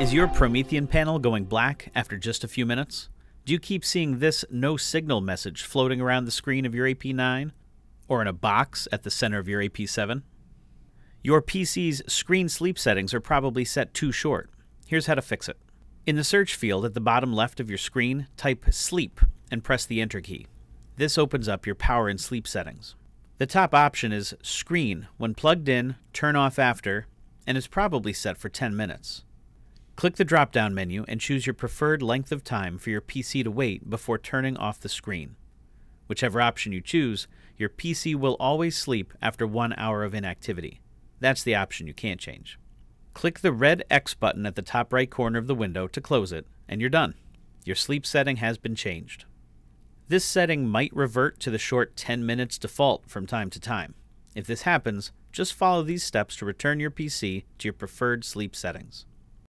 Is your Promethean panel going black after just a few minutes? Do you keep seeing this no signal message floating around the screen of your AP9? Or in a box at the center of your AP7? Your PC's screen sleep settings are probably set too short. Here's how to fix it. In the search field at the bottom left of your screen, type sleep and press the enter key. This opens up your power and sleep settings. The top option is screen when plugged in, turn off after, and is probably set for 10 minutes. Click the drop down menu and choose your preferred length of time for your PC to wait before turning off the screen. Whichever option you choose, your PC will always sleep after one hour of inactivity. That's the option you can't change. Click the red X button at the top right corner of the window to close it, and you're done. Your sleep setting has been changed. This setting might revert to the short 10 minutes default from time to time. If this happens, just follow these steps to return your PC to your preferred sleep settings.